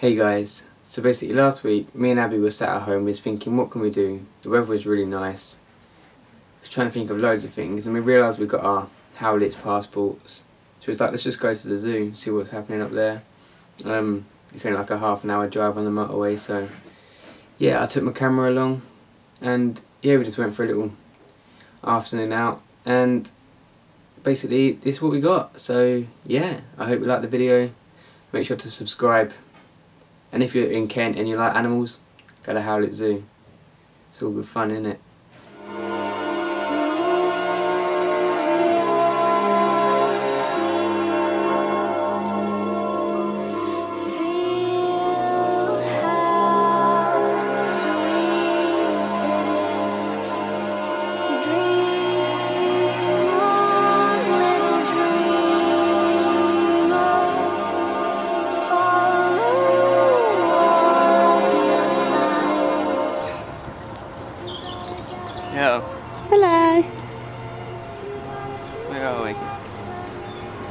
Hey guys, so basically last week me and Abby were sat at home, was thinking what can we do? The weather was really nice. We was trying to think of loads of things and we realised we've got our Howlett passports. So it's like let's just go to the zoo, see what's happening up there. Um, it's only like a half an hour drive on the motorway so yeah I took my camera along and yeah we just went for a little afternoon out and basically this is what we got so yeah I hope you like the video make sure to subscribe and if you're in Kent and you like animals, go to Howlett Zoo. It's all good fun, isn't it?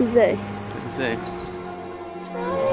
Zoo. At the zoo.